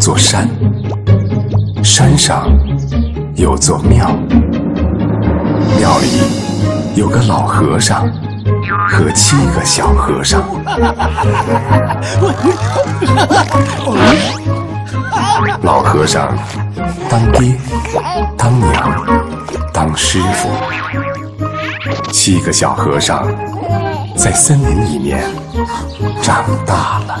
座山，山上有座庙，庙里有个老和尚和七个小和尚。老和尚当爹、当娘、当师傅，七个小和尚在森林里面长大了。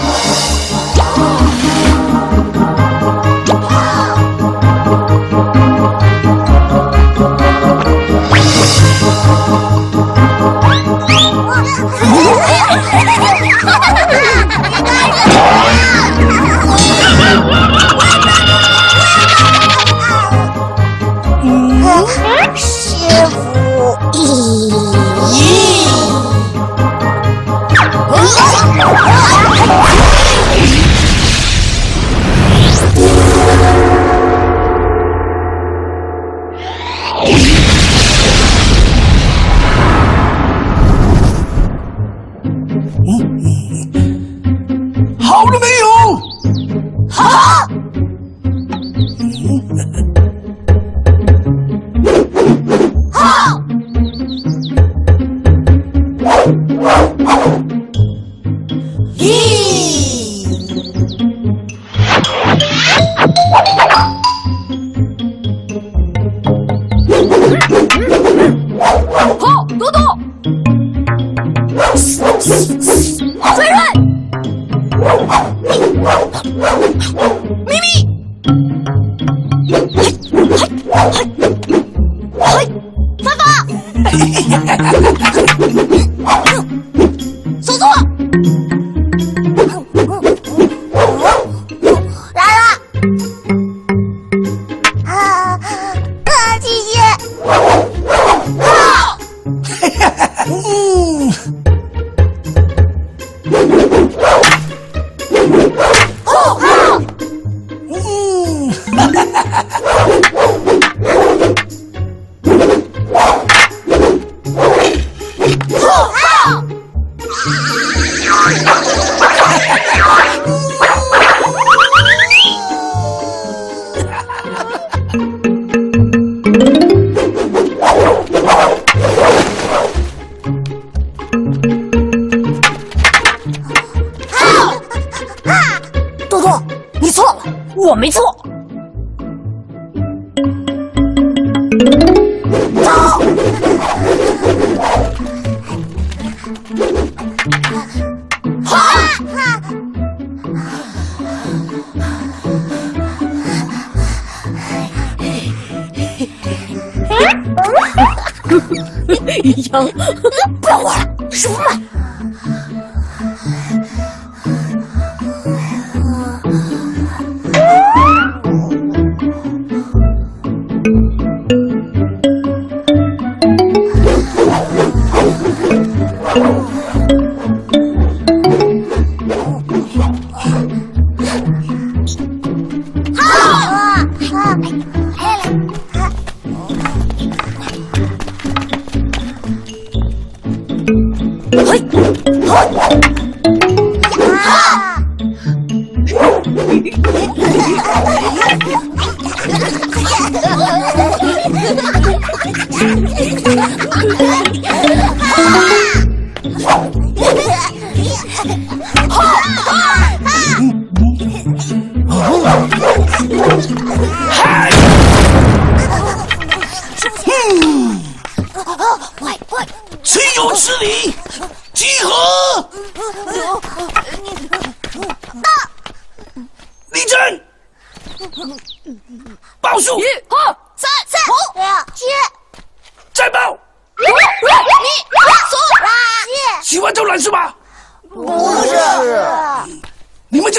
Oh,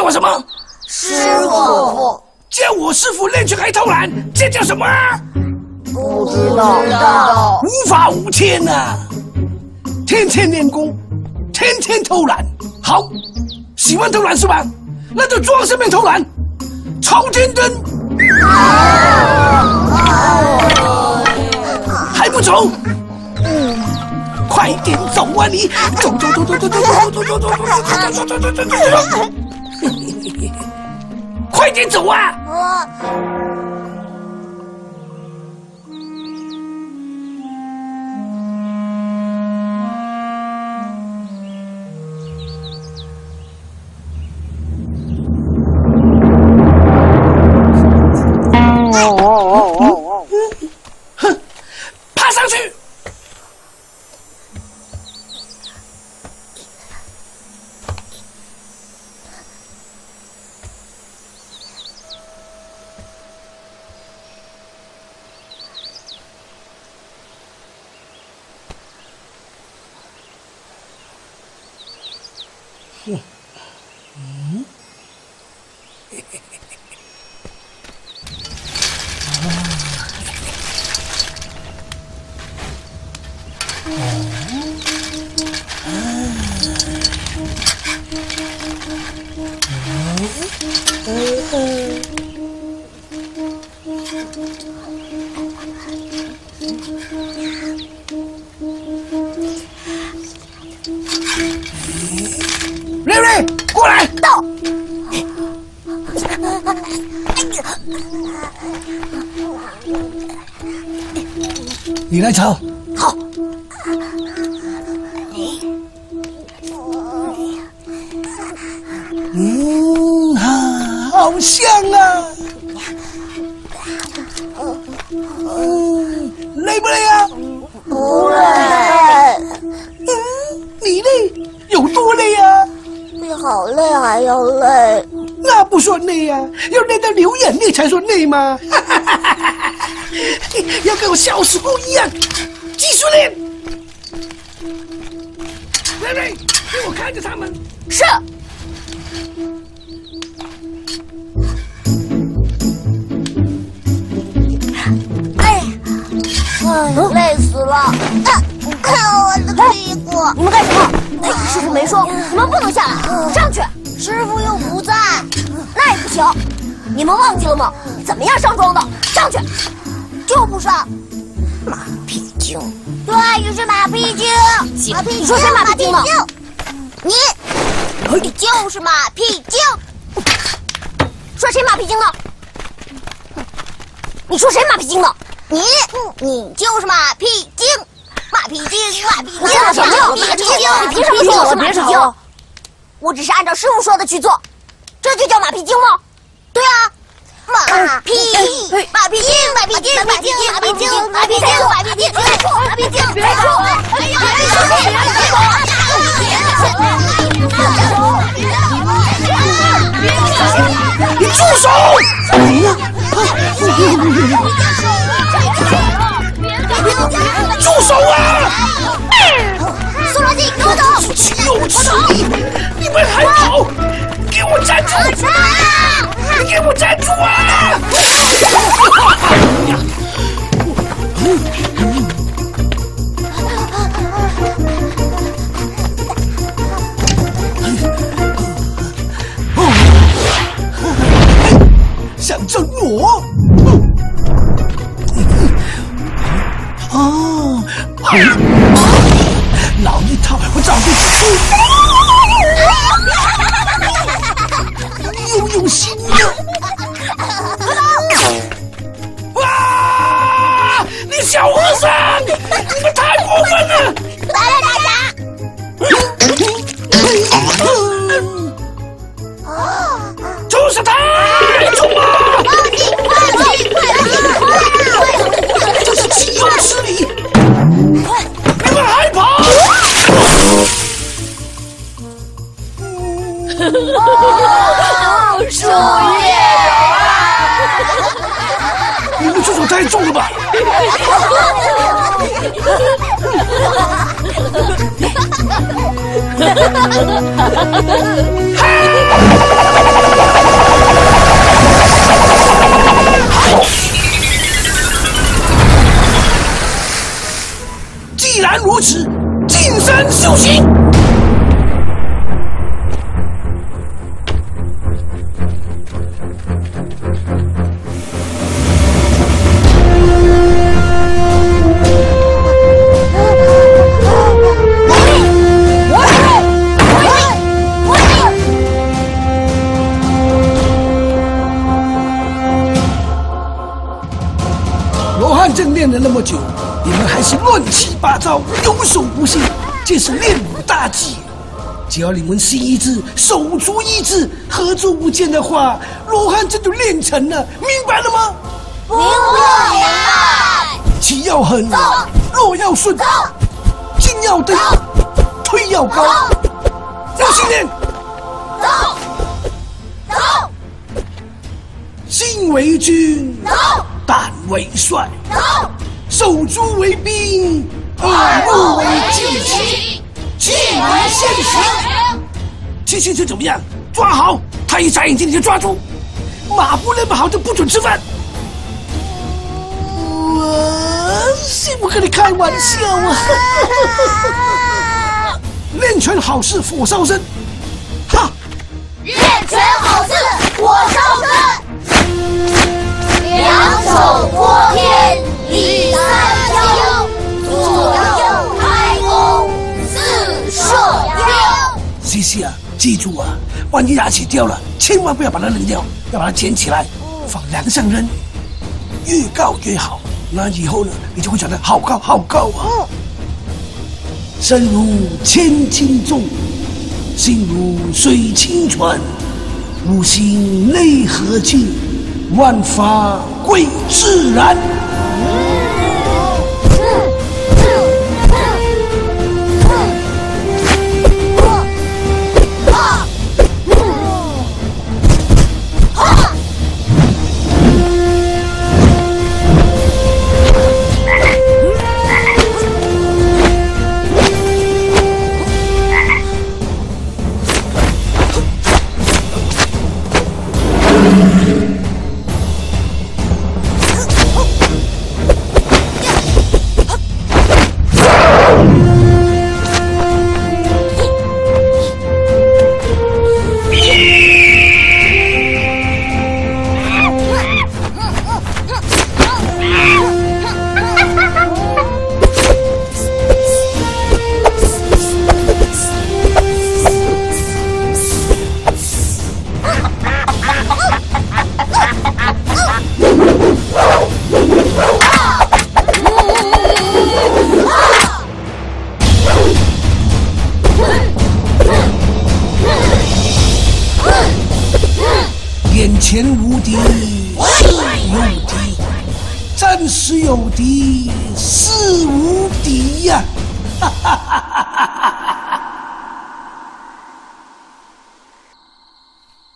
叫我什么？师傅，叫我师傅练拳还偷懒，这叫什么？不知道。无法无天呐、天天练功，天天偷懒。好，喜欢偷懒是吧？那就装上面偷懒，朝天灯。还不走？快点走啊你走走走走！走走走走走走走走走走走走走走走走走！快点走啊！啊，累死了！啊，看我的屁股！你们干什么？哎，师傅没说，你们不能下来，上去。师傅又不在，那也不行，你们忘记了吗？怎么样上妆的？上去。就不上。马屁精，对，你是马屁精，马屁精，你说谁马屁精呢你，你就是马屁精。说谁马屁精呢？你说谁马屁精呢？你，你就是马屁精，马屁精，马屁精，你怎么什么马屁精，你凭什么说我是马屁精？我只是按照师傅说的去做，这就叫马屁精吗？对啊，马屁，马屁精，马屁精，马屁精，马屁精，马屁精，马屁精，马屁精，别说，哎呀，别说，你住手！住手啊！苏罗基，跟我走！岂有此理！你们还跑？给我站住！你给我站住啊！想整我？老一套，我早就出。又用心了。哇！你小和尚，你们太过分了！来了，大家！就是他！冲啊！树叶你们出手太重了吧？既然如此，进山修行。这是练武大忌。只要你们心一致，手足一致，合作无间的话，罗汉阵就练成了，明白了吗？明白明白。起要狠，落要顺，进要登，退要高，要训练。走。走。心为君，走。胆为帅，走，手足为兵，耳目为戒尺，气为先行。七星是怎么样？抓好，他一眨眼睛你就抓住。马不练不好就不准吃饭。我信不跟你开玩笑啊！练拳好似火烧身，记住啊，万一牙齿掉了，千万不要把它扔掉，要把它捡起来，放梁上扔，越高越好。那以后呢，你就会长得好高好高啊！身如千斤重，心如水清泉，五行内合气，万法归自然。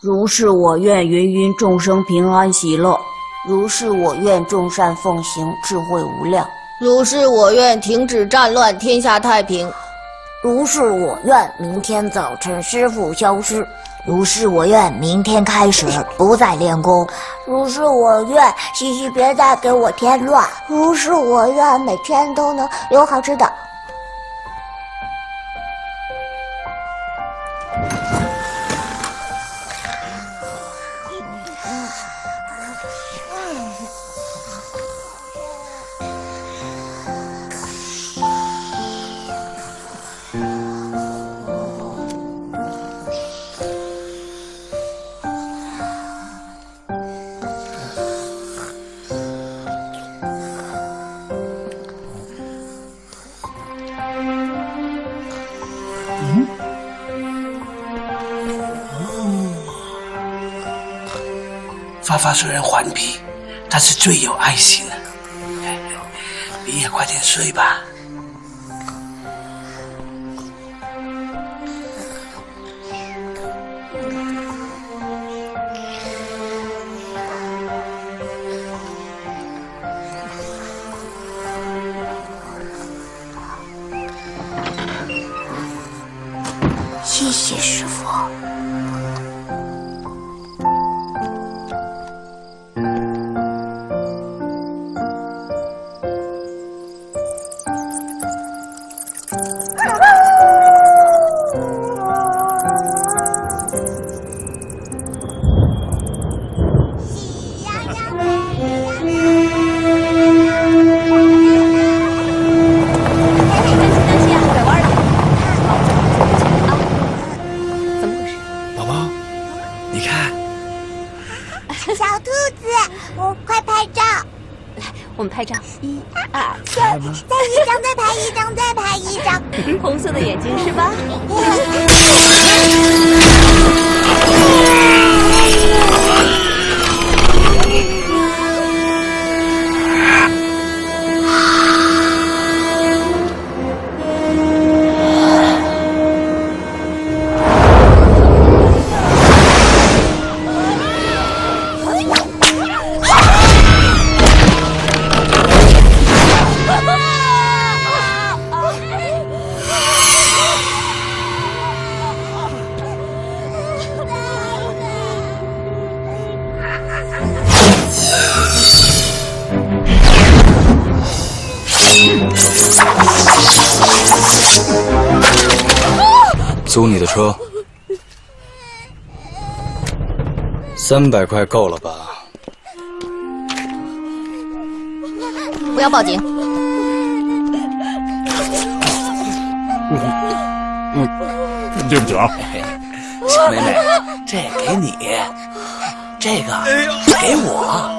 如是我愿，芸芸众生平安喜乐；如是我愿，众善奉行，智慧无量；如是我愿，停止战乱，天下太平；如是我愿，明天早晨师傅消失；如是我愿，明天开始不再练功。如是我愿，西西别再给我添乱。如是我愿，每天都能有好吃的。发发虽然顽皮，但是最有爱心了。你也快点睡吧。们拍照，一、二、三再一张，再拍一张，再拍一张。红色的眼睛是吧？三百块够了吧？不要报警。对不起啊，小妹妹，这给你，这个给我。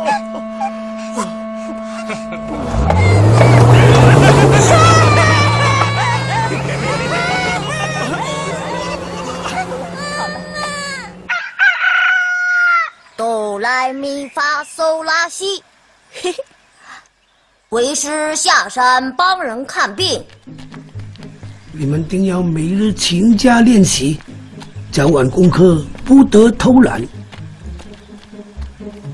来咪发嗦拉西，嘿嘿，为师下山帮人看病。你们定要每日勤加练习，早晚功课不得偷懒。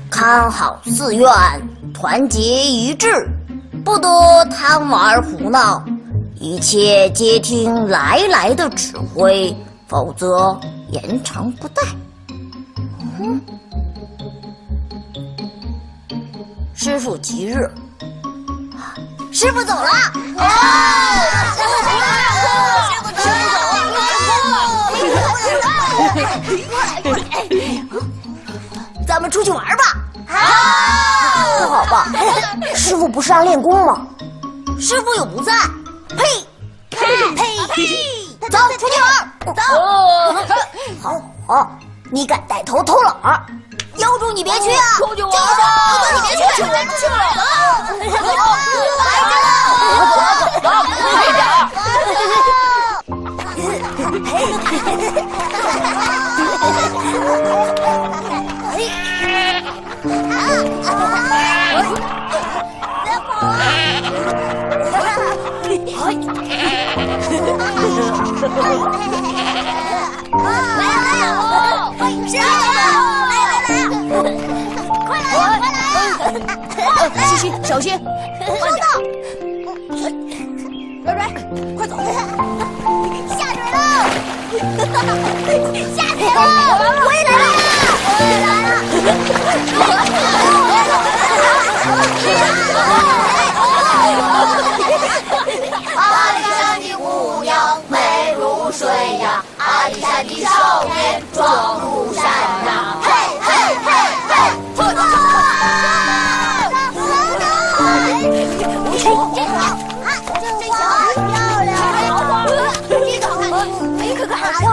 看好寺院，团结一致，不得贪玩胡闹，一切皆听来来的指挥，否则延长不待。嗯，师傅吉日，师傅走了。师傅走了，师傅走 了咱们出去玩吧。好，不好吧？师傅不是让练功吗？师傅又不在。呸！呸呸 呸！走，出去玩。走。好，好，你敢带头偷懒，妖主你别去啊！出去玩西西，小心！收到。瑞瑞，快走！下水了！下水了！我也来了！我也来了！阿里山的姑娘美如水呀，阿里山的少年壮如山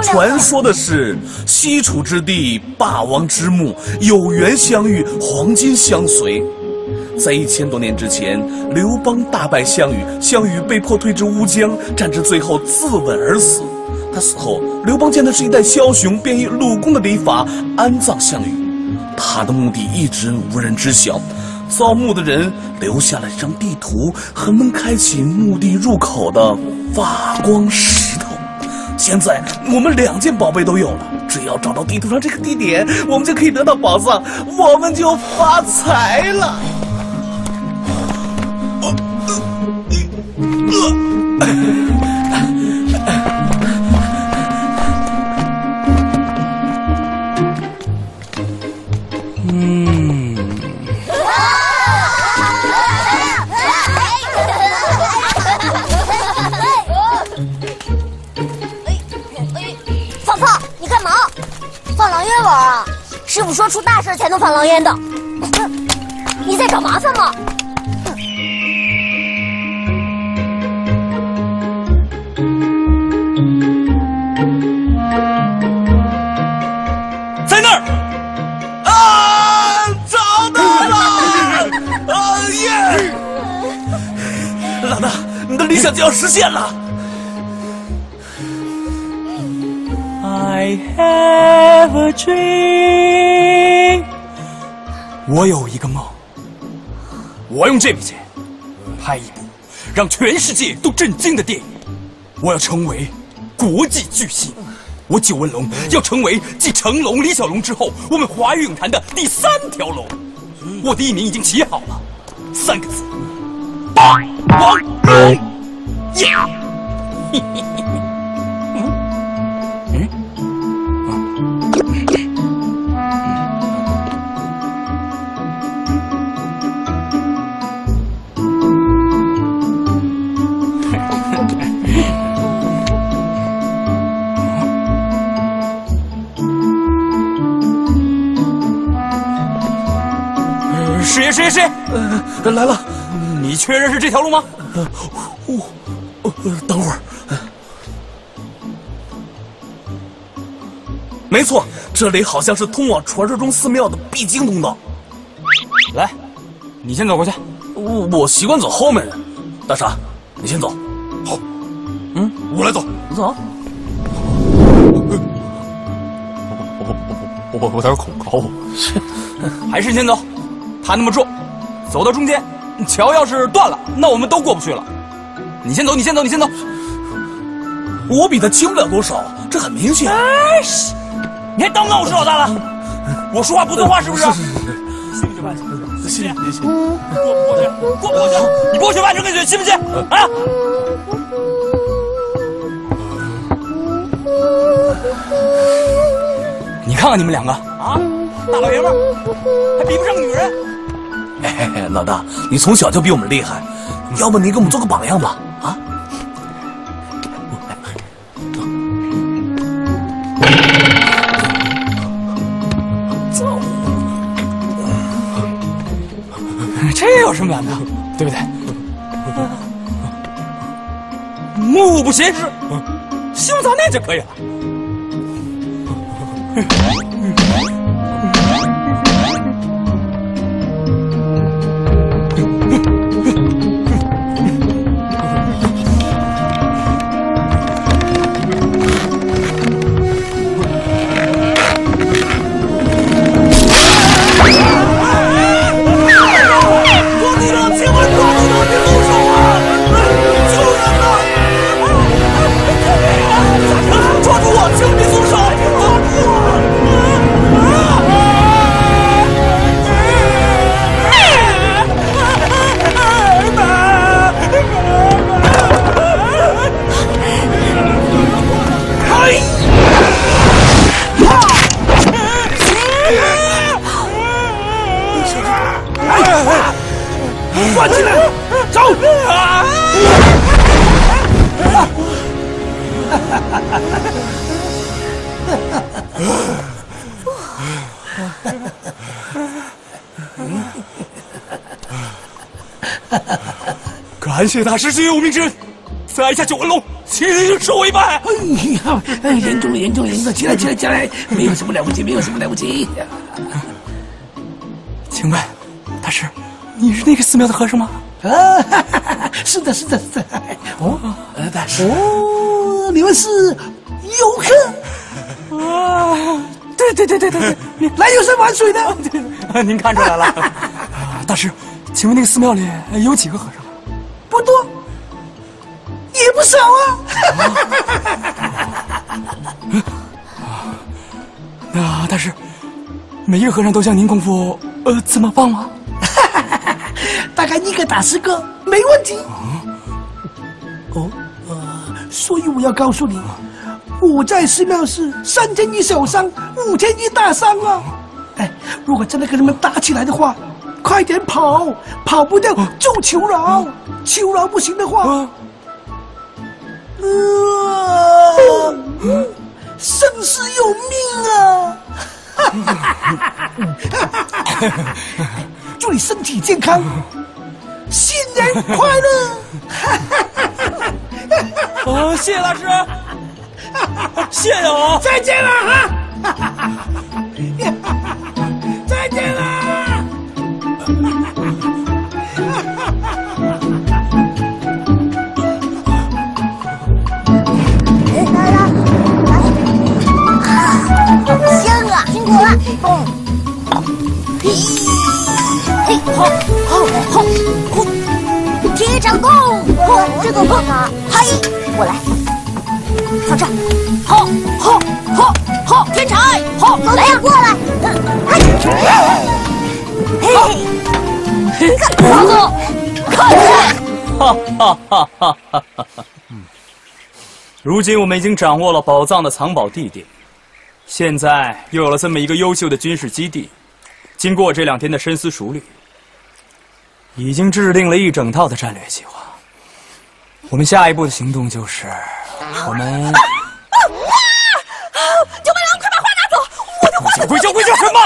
传说的是西楚之地，霸王之墓，有缘相遇，黄金相随。在一千多年之前，刘邦大败项羽，项羽被迫退至乌江，战至最后自刎而死。他死后，刘邦见的是一代枭雄，便以鲁公的礼法安葬项羽。他的墓地一直无人知晓，造墓的人留下了一张地图和能开启墓地入口的发光石头。现在我们两件宝贝都有了，只要找到地图上这个地点，我们就可以得到宝藏，我们就发财了。啊？师傅说出大事才能放狼烟的。你在找麻烦吗？在那儿！啊，找到了！啊耶！老大，你的理想就要实现了。I have a dream。我有一个梦，我用这笔钱拍一部让全世界都震惊的电影。我要成为国际巨星，我九纹龙要成为继成龙、李小龙之后，我们华语影坛的第三条龙。我的艺名已经起好了，三个字：霸王龙。耶！嘿嘿嘿师爷，师爷，师爷，呃，来了。你确认是这条路吗？呃，我，呃，等会儿。没错，这里好像是通往传说中寺庙的必经通道。来，你先走过去。我我习惯走后面的。大傻，你先走。好。嗯，我来走。你走。我我我我我有点恐高。还是先走，他那么重，走到中间，桥要是断了，那我们都过不去了。你先走，你先走，你先走。我比他轻不了多少，这很明显。哎，你还当不当我是老大了？我说话不算话是不是？是是是。信不信办？信信信。过不过去？过不过去？你不过去办这个嘴，信不信？啊！你看看你们两个啊，大老爷们儿还比不上个女人。哎，老大，你从小就比我们厉害，要不你给我们做个榜样吧？啊！走。这有什么难的？对不对？目不斜视，胸砸那就可以了。谢大师救救无名之恩，在下九纹龙，请受为拜。哎呀，哎，严重了，严重了，严重了！起来，起来，起来！没有什么了不起，没有什么了不起。请问，大师，你是那个寺庙的和尚吗？啊，是的，是的，是的。哦，呃，大师，哦，你们是游客？啊，对对对对对对，来游山玩水的。对，您看出来了。大师，请问那个寺庙里有几个和尚？每一个和尚都像您功夫呃这么棒吗？大概一个打十个，没问题。哦，呃，所以我要告诉你，我在寺庙是三天一小伤，五天一大伤啊！哎，如果真的跟他们打起来的话，快点跑，跑不掉就求饶，求饶不行的话，健康，新年快乐！哦，谢谢老师，谢谢啊，再见了哈！铁掌功，嚯，这个放哪？嗨，我来，放这儿。好，好，好，好，天才，好，来呀，过来。嘿，嘿，王总，看去。哈哈哈哈哈哈！嗯，如今我们已经掌握了宝藏的藏宝地点，现在又有了这么一个优秀的军事基地。经过这两天的深思熟虑，已经制定了一整套的战略计划。我们下一步的行动就是，我们九白狼，快把花拿走！我的花鬼叫鬼叫什么？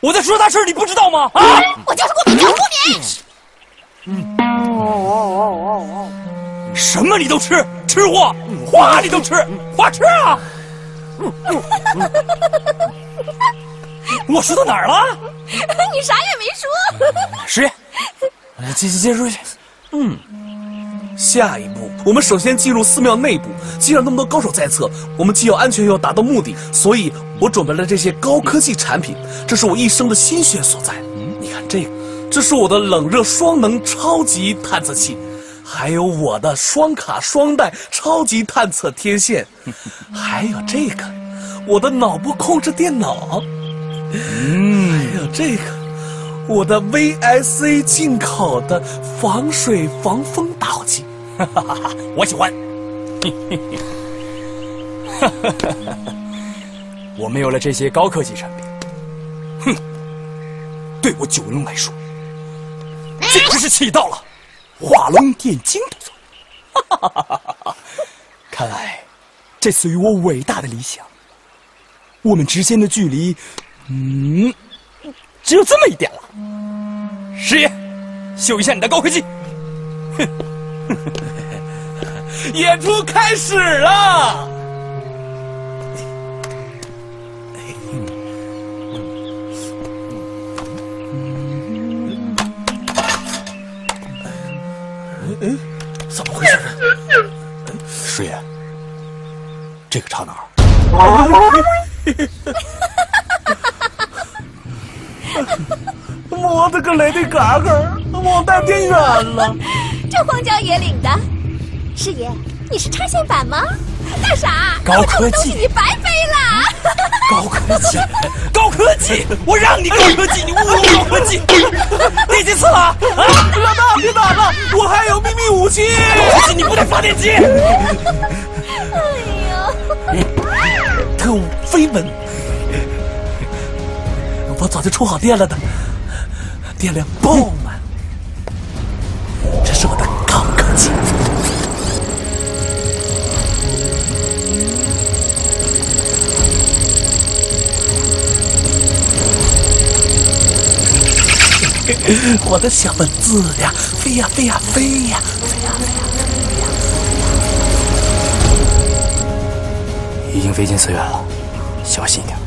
我在说大事，你不知道吗？啊！我就是过敏，就是过敏。嗯。什么你都吃，吃货，花你都吃，花吃啊！我说到哪儿了？你啥也没说。十月，接接接出去。嗯，下一步我们首先进入寺庙内部。既然那么多高手在侧，我们既要安全又要达到目的，所以我准备了这些高科技产品。这是我一生的心血所在。你看这个，这是我的冷热双能超级探测器，还有我的双卡双待超级探测天线，还有这个，我的脑部控制电脑。嗯，还有这个，我的 VSA 进口的防水防风打火机，哈哈哈！我喜欢。我们有了这些高科技产品，哼，对我九龙来说，简直是起到了画龙点睛的作用。哈哈哈哈哈！看来，这次与我伟大的理想。我们之间的距离。嗯，只有这么一点了。师爷，秀一下你的高科技。哼，演出开始了。哎，怎么回事？师爷，这个插哪儿？我的个雷的嘎嘎，我带偏远了。这荒郊野岭的，师爷，你是插线板吗？大傻，高科技，你白飞了。高科技，高科技，我让你高科技，你侮辱高科技，第几次了？啊！老大，别打了，我还有秘密武器。高科技，你不带发电机。哎呦，特务飞吻，我早就充好电了的。电量爆满，这是我的高科技。我的小蚊子呀，飞呀飞呀飞呀，飞呀飞呀飞呀！已经飞进寺院了，小心一点，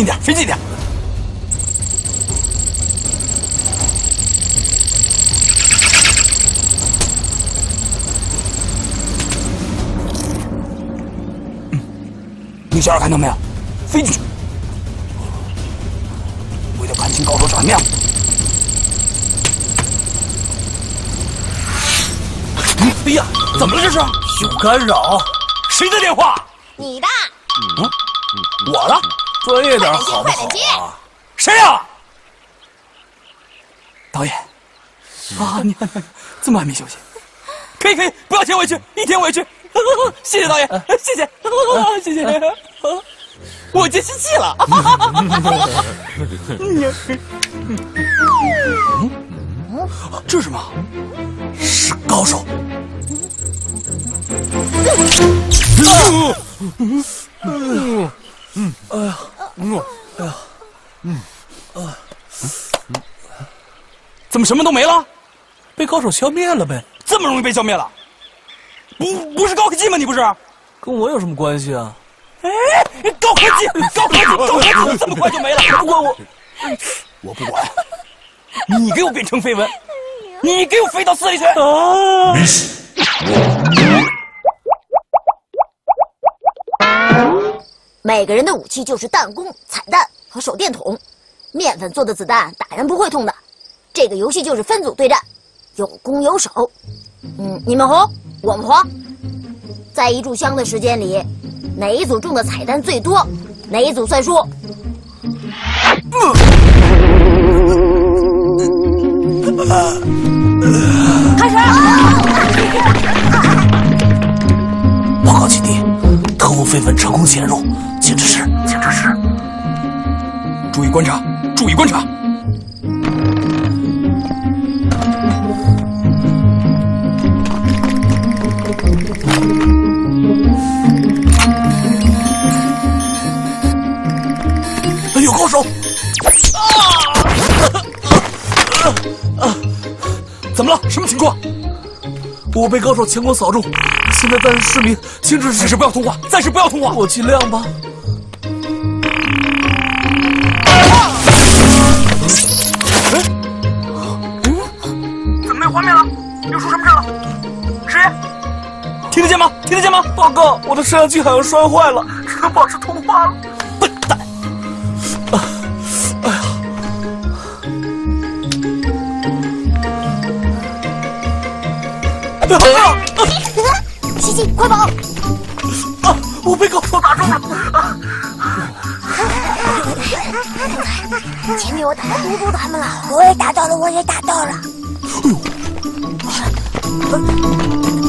近点，飞近点！嗯，你小二看到没有？飞进去！为了看清高手长什么样。哎呀，怎么了这是？有干扰。谁的电话？的。专业点好不好？谁呀？导演。啊，你看，这么还没休息？可以可以，不要天我也去，一天我也去。谢谢导演，谢谢，谢谢。我接生气了。这是什么？是高手。嗯。嗯。嗯，哎呀，嗯，哎呀，嗯，啊，怎么什么都没了？被高手消灭了呗？这么容易被消灭了？不，不是高科技吗？你不是？跟我有什么关系啊？哎，高科技，高科技，高科技，这么快就没了？不管我，我不管，你给我变成绯闻，你给我飞到四里去！啊！每个人的武器就是弹弓、彩弹和手电筒。面粉做的子弹打人不会痛的。这个游戏就是分组对战，有攻有守。嗯，你们红，我们黄。在一炷香的时间里，哪一组中的彩蛋最多，哪一组算输。开始！报告基地，特务飞粉成功潜入，请指示，注意观察，注意观察。有高手！啊！怎么了？什么情况？我被高手强攻扫中，现在暂时失明，请指示。暂时不要通话，暂时不要通话。我尽量吧。听得见吗？听得见吗？报告，我的摄像机好像摔坏了，只能保持通话了。笨蛋！啊！哎呀！啊！西西，快跑！啊！我被高手打中了！啊！前面我打到嘟嘟他们了，我也打到了，我也打到了。在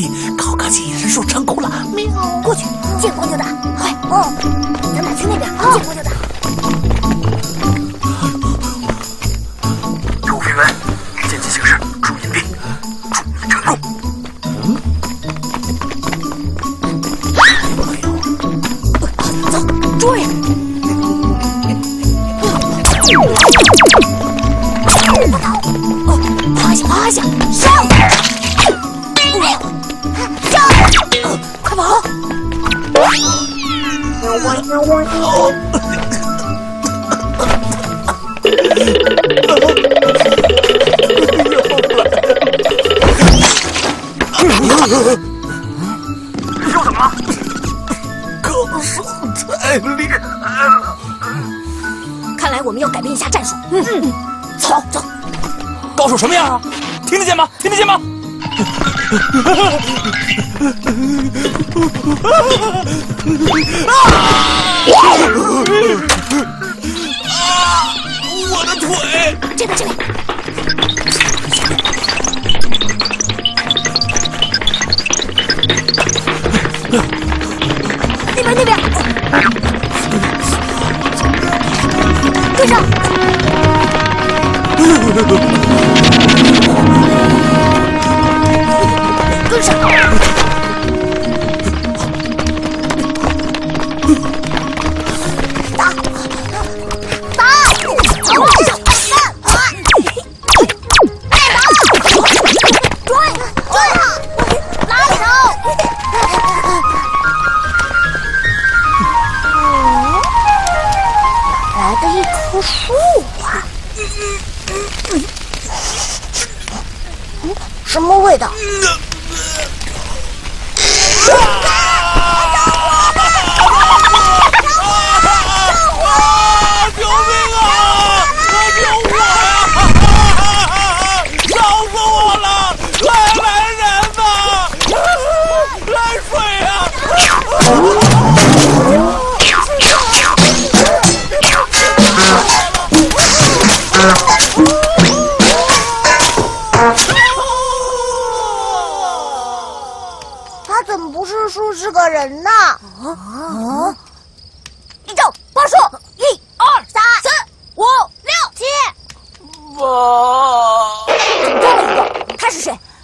地，高科技隐身术成功了！喵，过去见光就打，快！哦，得见吗？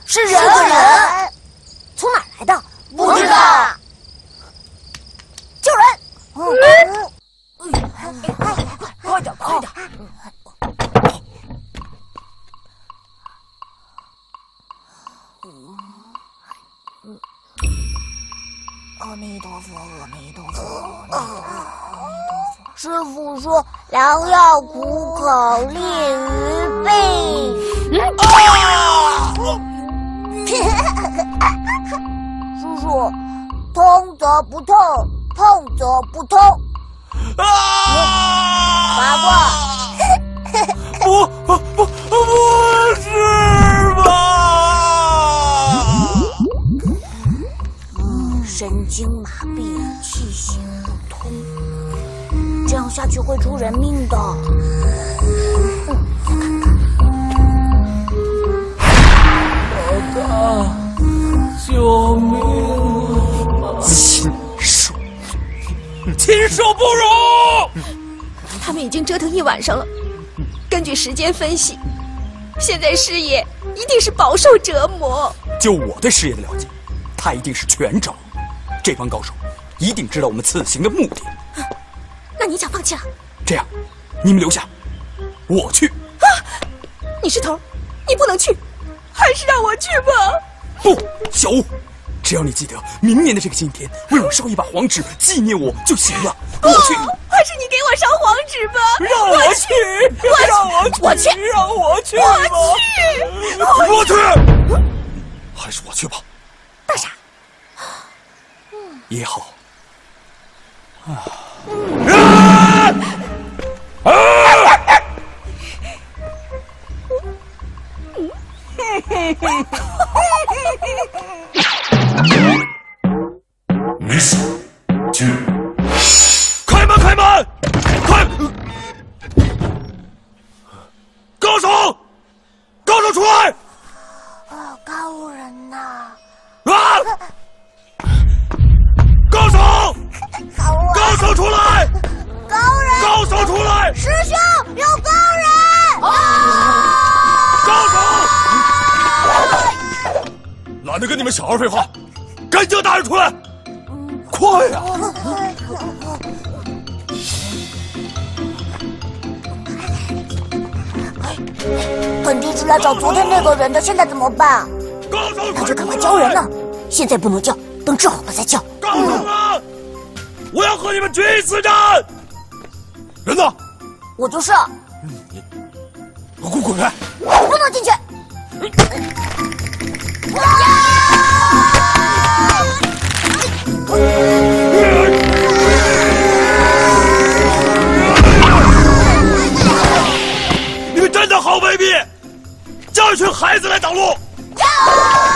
是人。是个人。从哪儿来的？不知道。救人！快点，快点！阿弥陀佛，阿弥陀佛，阿弥陀佛。师傅说，良药苦口利于病。叔叔，通则不痛，痛则不通。麻瓜。不不不不是吧？神经麻痹，气血不通，这样下去会出人命的。老大，救命啊！禽兽，禽兽不如！他们已经折腾一晚上了，根据时间分析，现在师爷一定是饱受折磨。就我对师爷的了解，他一定是全招。这帮高手一定知道我们此行的目的。那你想放弃了？这样，你们留下，我去。啊！你是头，你不能去，还是让我去吧。不，小五，只要你记得明年的这个今天，为我烧一把黄纸纪念我就行了。我去。还是你给我烧黄纸吧。让我去，让我我去，让我去，我去，我去。还是我去吧。大傻。也好。啊！啊！Listen to，开门，开门，开！高手，高手出来！哦，高人呐！啊！高手，高手出来！高人，高手出来！师兄，有高！懒得跟你们小孩废话，赶紧叫大人出来！快呀！本地是来找昨天那个人的，现在怎么办？那就赶快叫人呢！现在不能叫，等治好了再叫。高手们，我要和你们决一死战！人呢？我就是。你，给我滚开！我不能进去！你们真的好卑鄙！叫一群孩子来挡路！你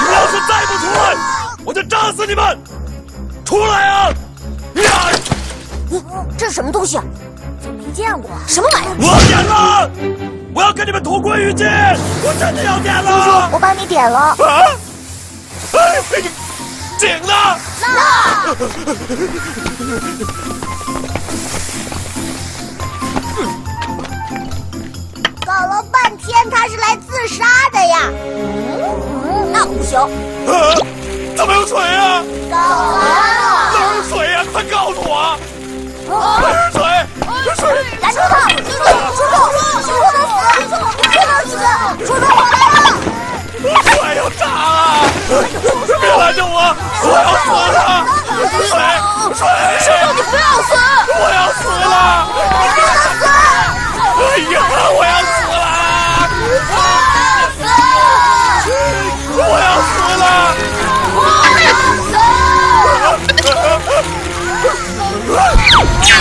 们要是再不出来，我就炸死你们！出来啊！呀！这是什么东西啊？怎么没见过？什么玩意儿？我点了！我要跟你们同归于尽！我真的要点了！叔叔，我帮你点了。啊！哎，井呢？那。搞了半天，他是来自杀的呀。嗯，那不行。啊，怎么有水啊？搞完了。哪有水呀？快告诉我！水，水！来，猪头，猪头，猪头，猪头死，猪头死，猪头回来了。水要炸了！别拦着我，我要死了！水，水！猪头，你不要死！我要死了！你不能死！哎呀，我要死了！我要死了！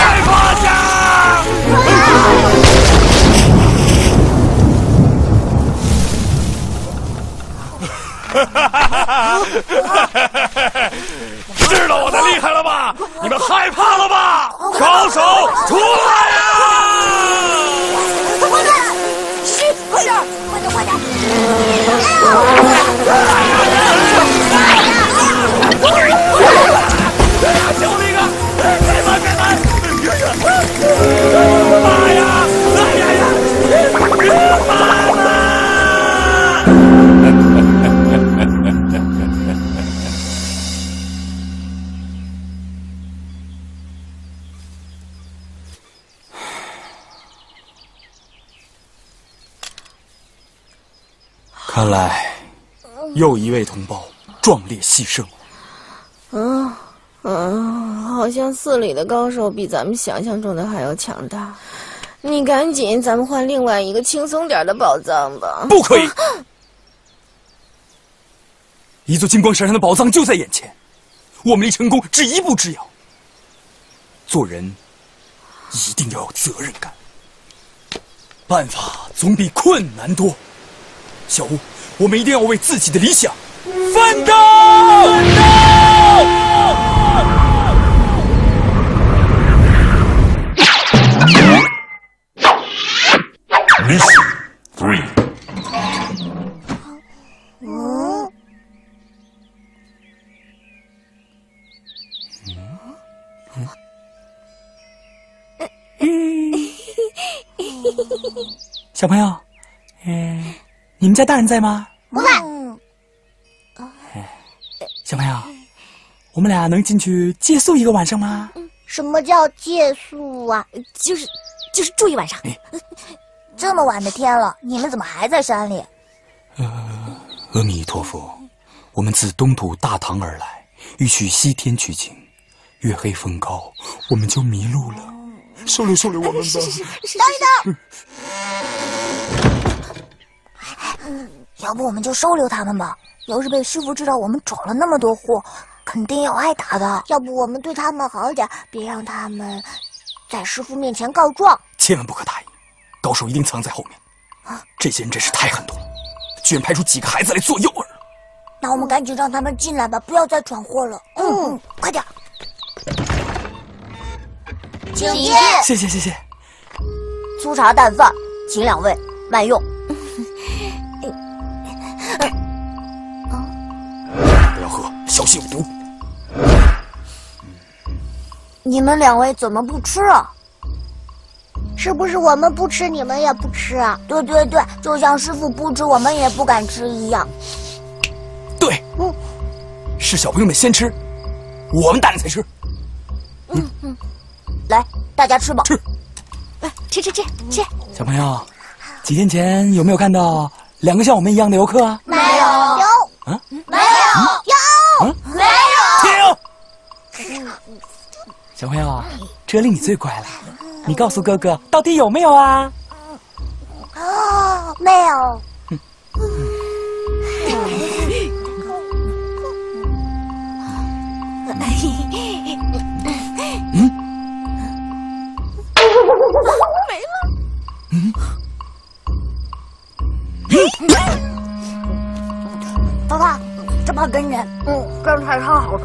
快趴下！知道我的厉害了吧？你们害怕了吧？高手出来呀！快点！嘘，快点，快点，快点！看来，又一位同胞壮烈牺牲。嗯嗯，好像寺里的高手比咱们想象中的还要强大。你赶紧，咱们换另外一个轻松点的宝藏吧。不可以！一座金光闪闪的宝藏就在眼前，我们离成功只一步之遥。做人一定要有责任感，办法总比困难多。小吴，我们一定要为自己的理想奋斗！奋斗！Mission three. 嗯，小朋友，嗯，你们家大人在吗？不在。小朋友，我们俩能进去借宿一个晚上吗？什么叫借宿啊？就是就是住一晚上。这么晚的天了，你们怎么还在山里？阿弥陀佛，我们自东土大唐而来，欲去西天取经。月黑风高，我们就迷路了，收留收留我们吧。等一等，要不我们就收留他们吧？要是被师傅知道我们找了那么多货，肯定要挨打的。要不我们对他们好点，别让他们在师傅面前告状。千万不可大意，高手一定藏在后面。啊这些人真是太狠毒了，居然派出几个孩子来做诱饵。那我们赶紧让他们进来吧，不要再闯祸了。嗯，嗯快点。请进。谢谢谢谢。粗茶淡饭，请两位慢用。不要喝，小心有毒。你们两位怎么不吃啊？是不是我们不吃，你们也不吃啊？对对对，就像师傅不吃，我们也不敢吃一样。对，嗯，是小朋友们先吃，我们大人才吃。嗯嗯，来，大家吃吧。吃，来吃吃吃吃。小朋友，几天前有没有看到两个像我们一样的游客啊？没有。有。啊？没有。有。嗯没有。停！小朋友，这里你最乖了，你告诉哥哥，到底有没有啊？啊，没有。嗯，没了。嗯，爸爸，这怕跟人，嗯，这菜超好吃。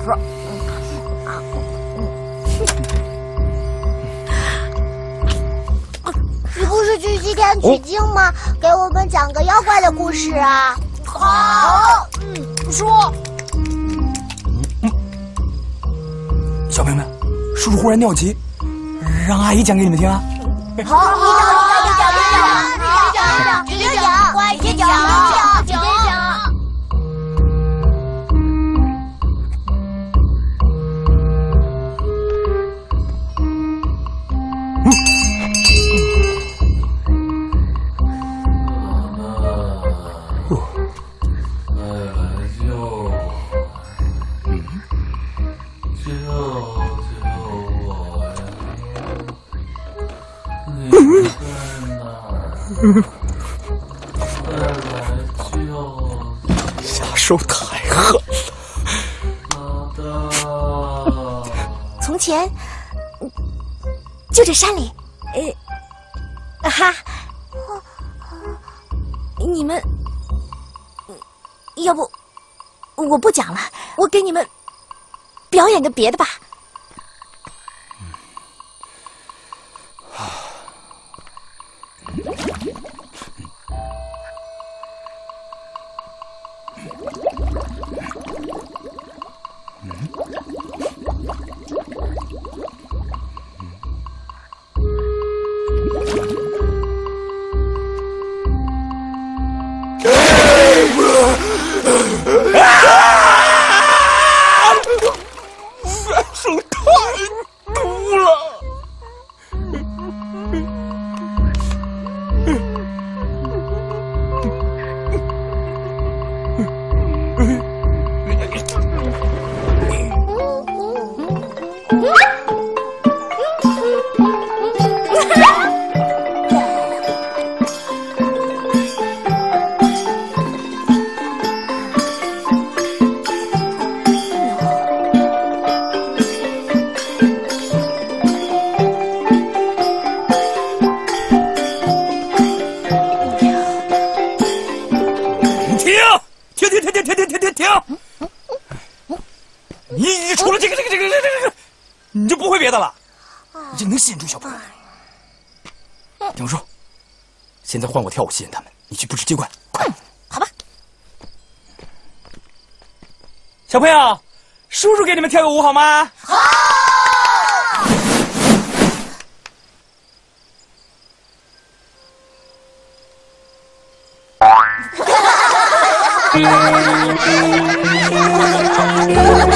你不是去西天取经吗？给我们讲个妖怪的故事啊！好，嗯，说。小朋友们，叔叔忽然尿急，让阿姨讲给你们听啊。好，下手太狠了。从前，就这山里，呃，哈，你们，要不，我不讲了，我给你们表演个别的吧。我跳舞吸引他们，你去布置机关，快！好吧。小朋友，叔叔给你们跳个舞好吗？好。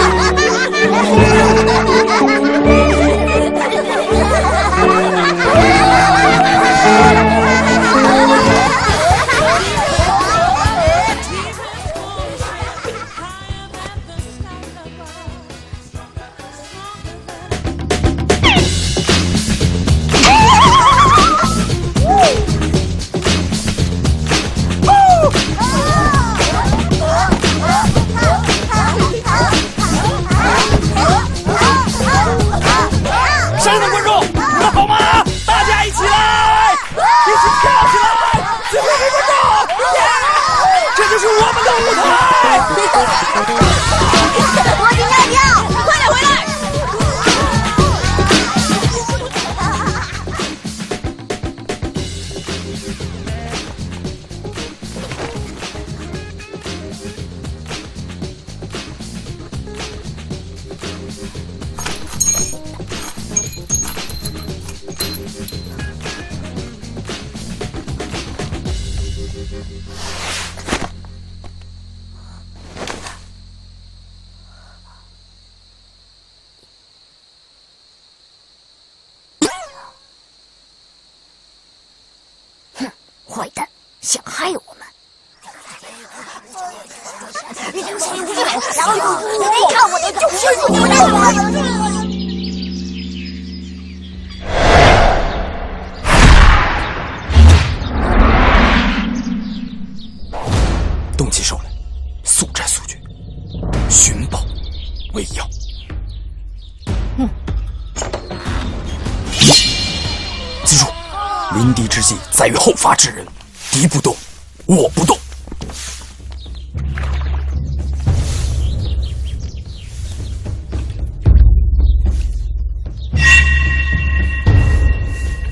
在于后发制人，敌不动，我不动。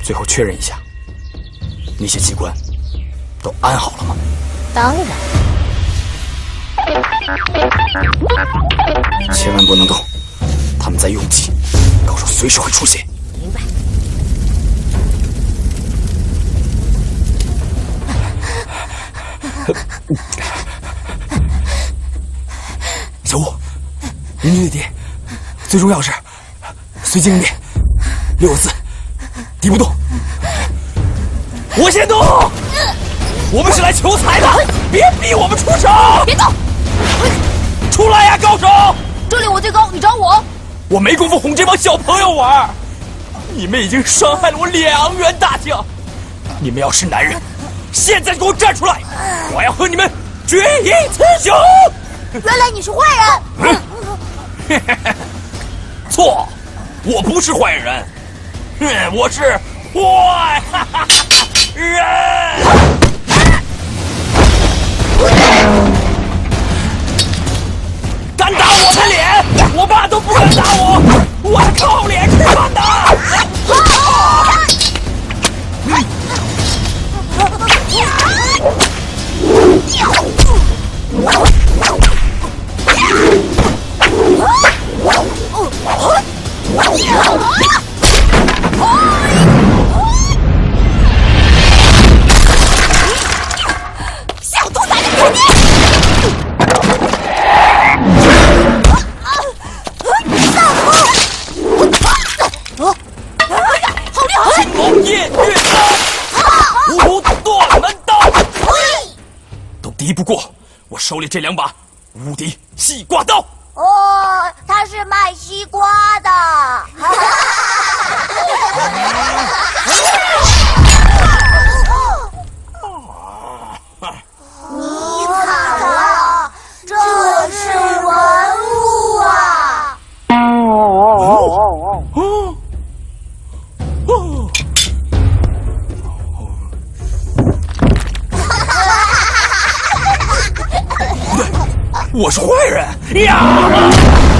最后确认一下，那些机关都安好了吗？当然。千万不能动，他们在用计，高手随时会出现。小五，明确点，最重要是随机应变，六个字：敌不动。我先动，我们是来求财的，别逼我们出手。别动，出来呀，高手！这里我最高，你找我。我没工夫哄这帮小朋友玩，你们已经伤害了我两员大将，你们要是男人。现在给我站出来！我要和你们决一雌雄！原来你是坏人！嗯 错，我不是坏人，我是坏人。敢打我的脸，我爸都不敢打我，我是靠脸吃饭的。小这两把无敌西瓜刀。我是坏人呀！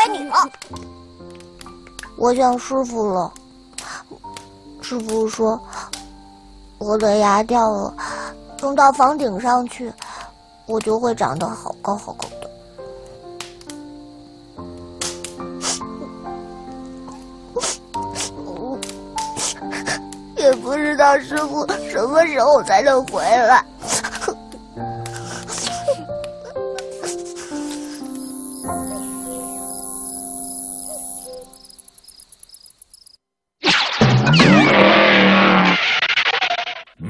该你了。我想师傅了。师傅说，我的牙掉了，扔到房顶上去，我就会长得好高好高的。也不知道师傅什么时候才能回来。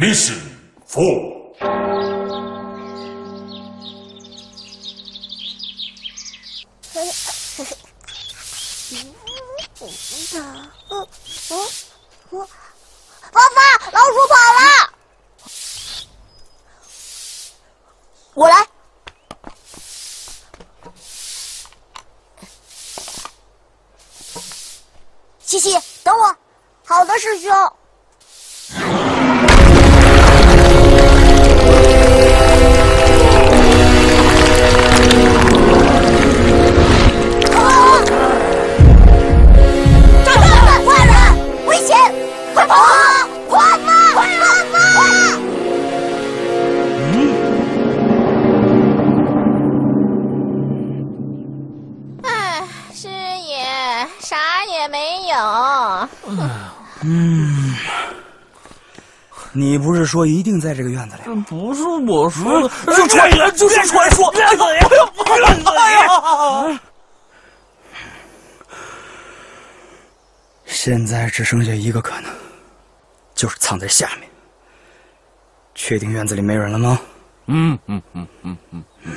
Mission 4说一定在这个院子里？不是我说的，就传言，就是传说。现在只剩下一个可能，就是藏在下面。确定院子里没人了吗？嗯嗯嗯嗯嗯嗯。快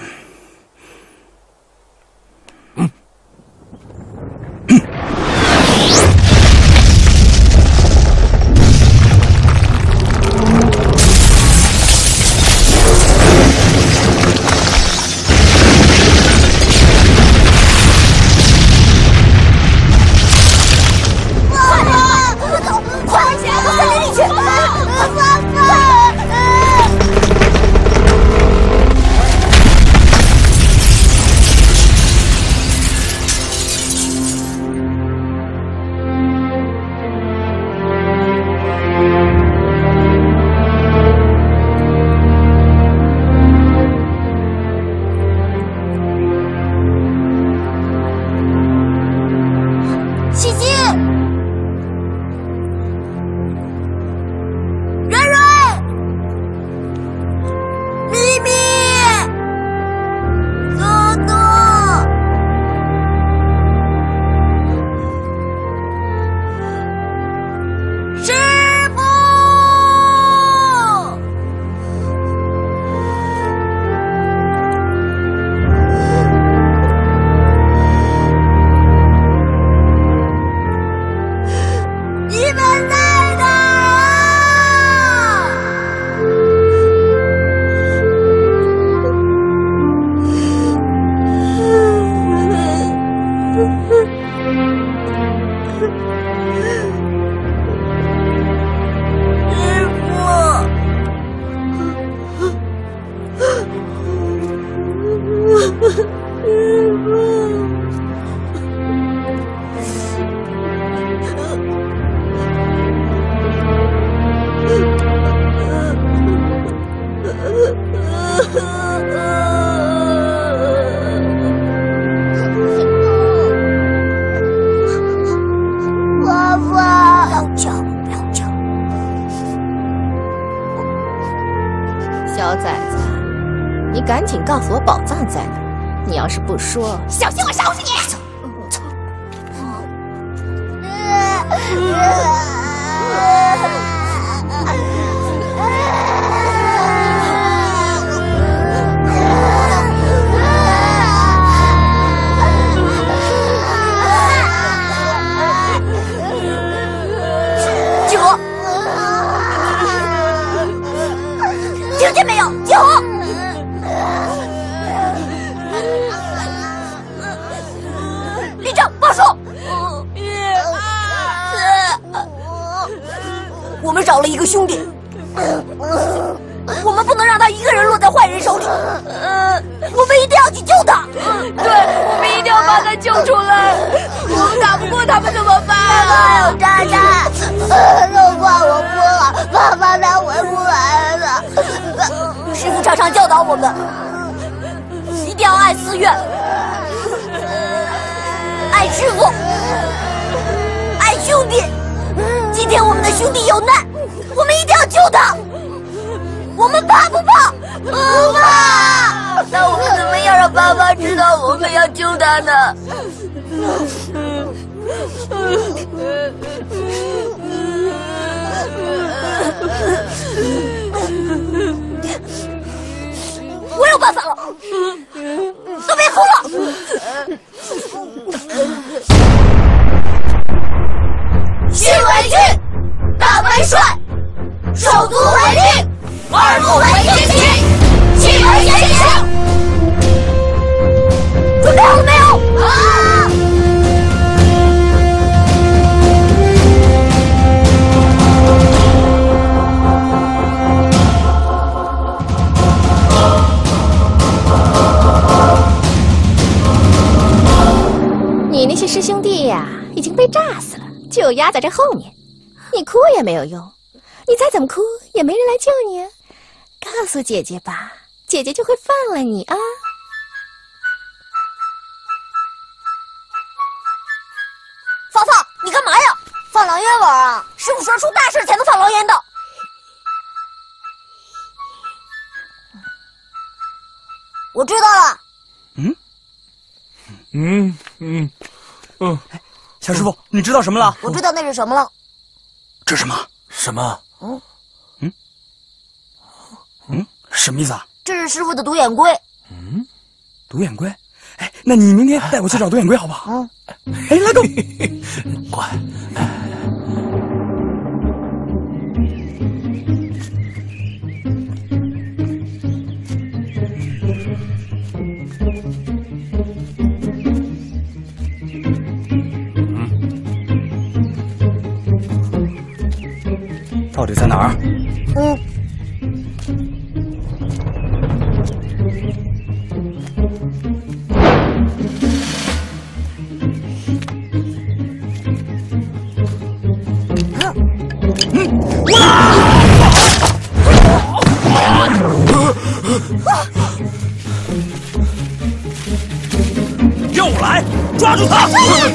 爱师傅，爱兄弟。今天我们的兄弟有难，我们一定要救他。我们怕不怕？不怕。那我们怎么样让爸爸知道我们要救他呢？有办法了，都别哭了。去为君，大为帅，手足为力，二目为天齐，气而言行。准备好了没有？啊！你那些师兄弟呀，已经被炸死了，就压在这后面。你哭也没有用，你再怎么哭也没人来救你啊！告诉姐姐吧，姐姐就会放了你啊！芳芳，你干嘛呀？放狼烟玩啊！师傅说出大事才能放狼烟的。我知道了。嗯嗯嗯嗯，小师傅，你知道什么了？我知道那是什么了。这什么？什么？嗯嗯嗯，什么意思啊？这是师傅的独眼龟。嗯，独眼龟。哎，那你明天带我去找独眼龟好不好？嗯。哎，来够。乖。到底在哪儿？嗯。又来！抓住他，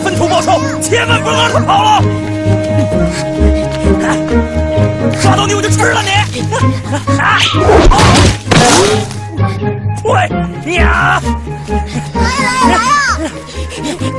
分头报仇，千万不能让他跑了！打到你我就吃了你！啊喂，呀！来呀来呀来呀！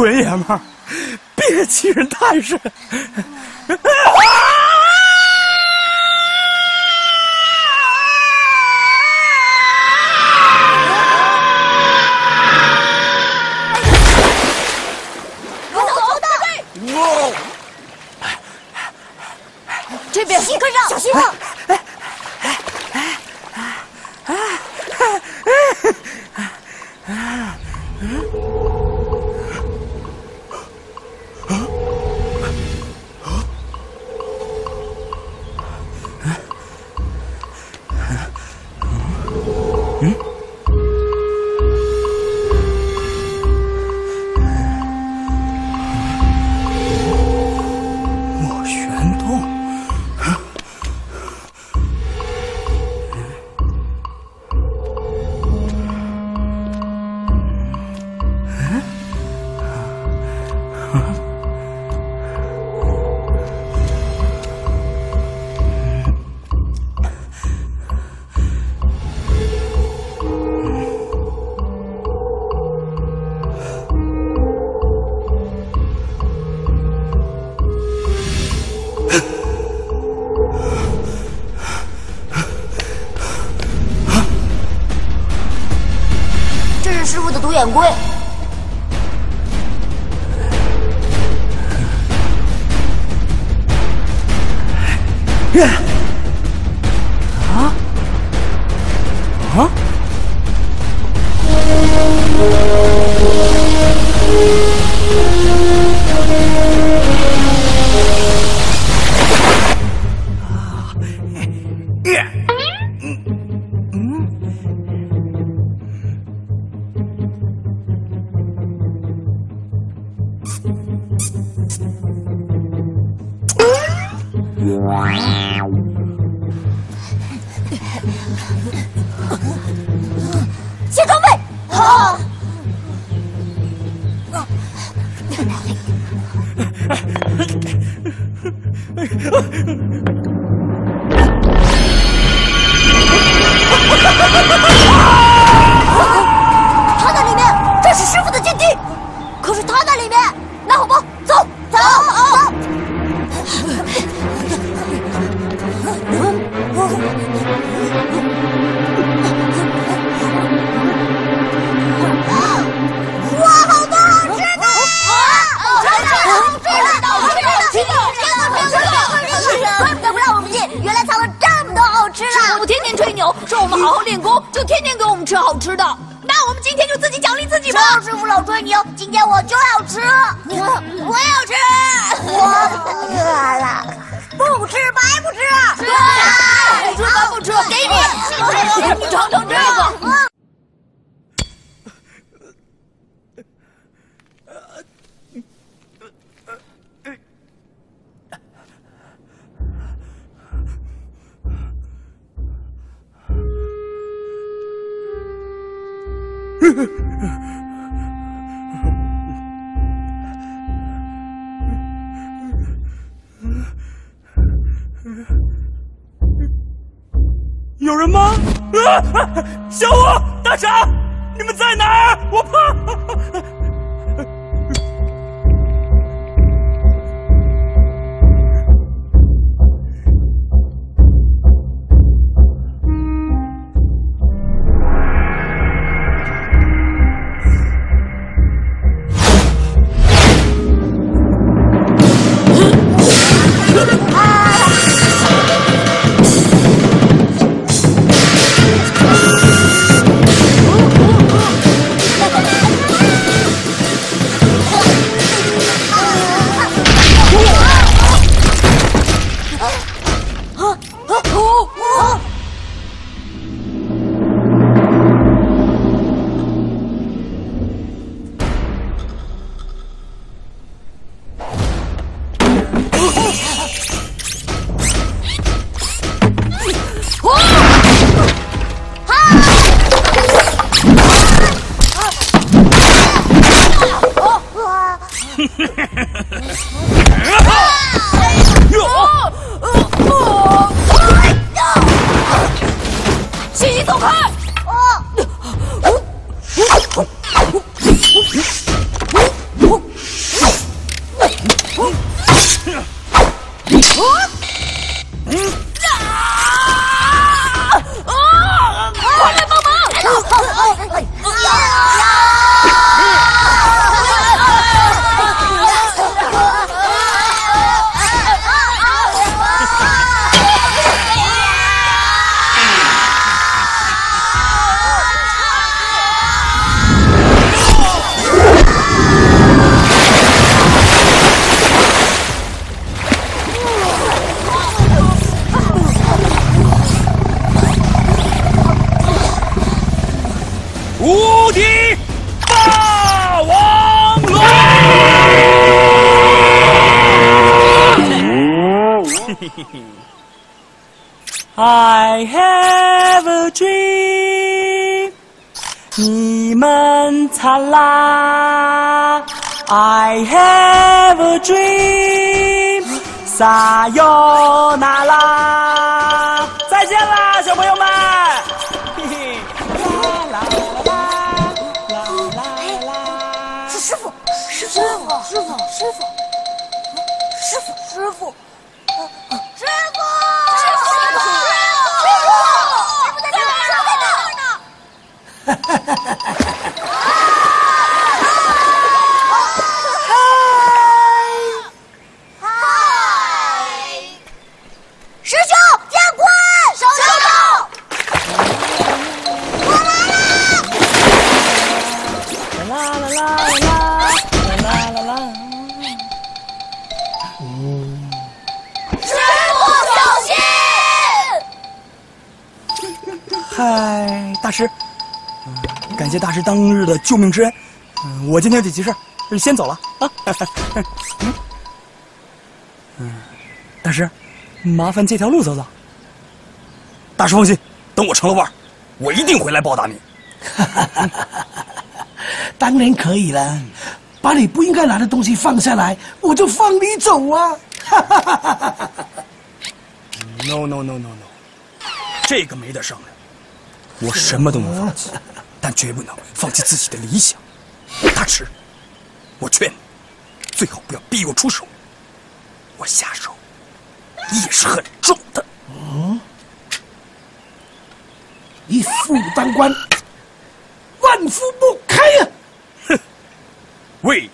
纯爷们儿，别欺人太甚。 어? Have a dream，撒感谢大师当日的救命之恩。嗯，我今天有点急事儿，先走了啊。嗯 嗯，大师，麻烦借条路走走。大师放心，等我成了腕儿，我一定回来报答你。当然可以了，把你不应该拿的东西放下来，我就放你走啊！No no no no no，这个没得商量。我什么都能放弃，但绝不能放弃自己的理想。大池，我劝你，最好不要逼我出手。我下手也是很重的。嗯，一夫当官，万夫不开呀、未见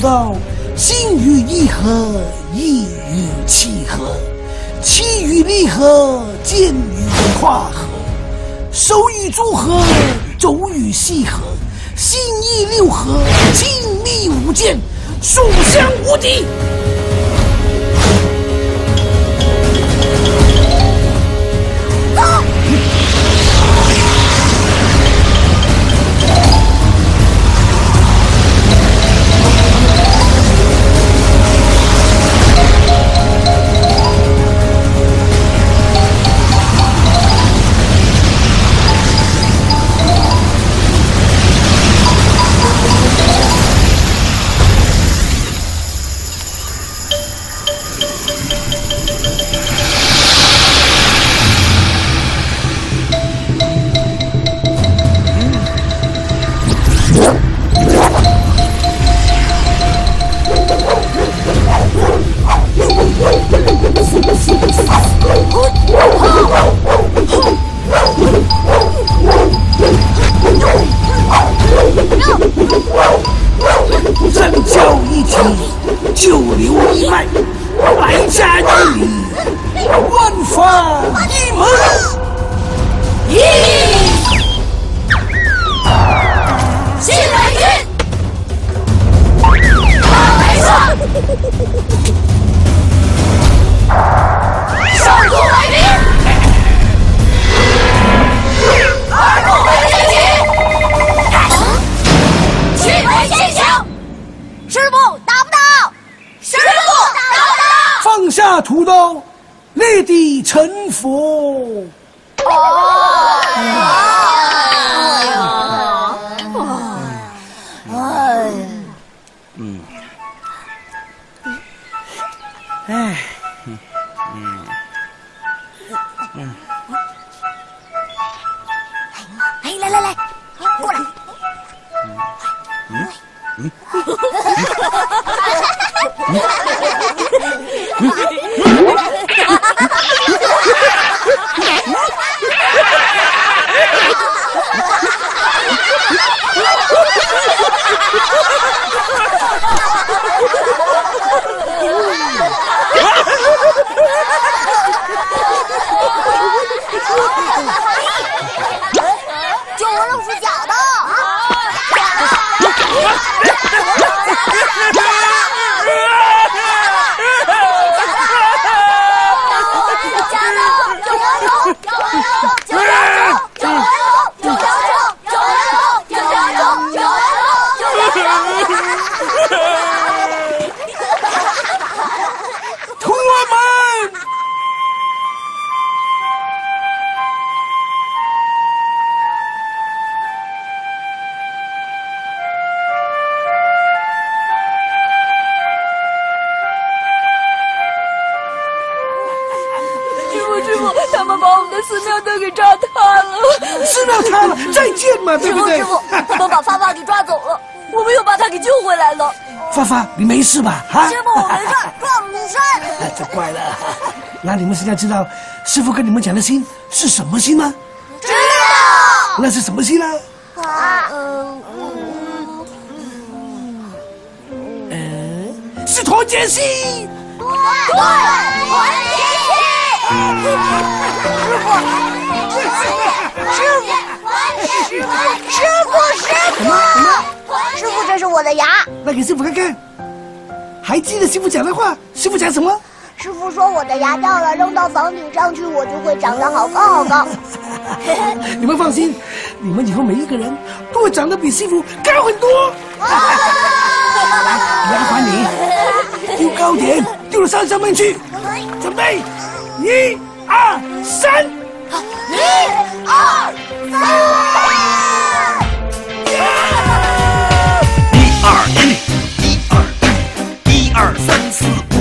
Tudão. 万法一门。一，新来军，马来上，上座来宾，儿童们立起，去门先抢，师傅打不打？师傅打不打？放下屠刀，立地成佛。哎，哎，来来来，过来。救 Ha ha ha ha! 你没事吧？啊？师傅，我没事，撞你山。哎，这怪了。那你们现在知道师傅跟你们讲的心是什么心吗？知道。那是什么心呢？啊，嗯嗯嗯，是团结心。对，团结师傅，师傅，师傅，师傅，师傅，这是我的牙。那给师傅看看。还记得师傅讲的话？师傅讲什么？师傅说我的牙掉了，扔到房顶上去，我就会长得好高好高。你们放心，你们以后每一个人都会长得比师傅高很多。来，麻烦你丢高点，丢到山上面去。准备，一、二、三。一、二、三。二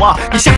哇你下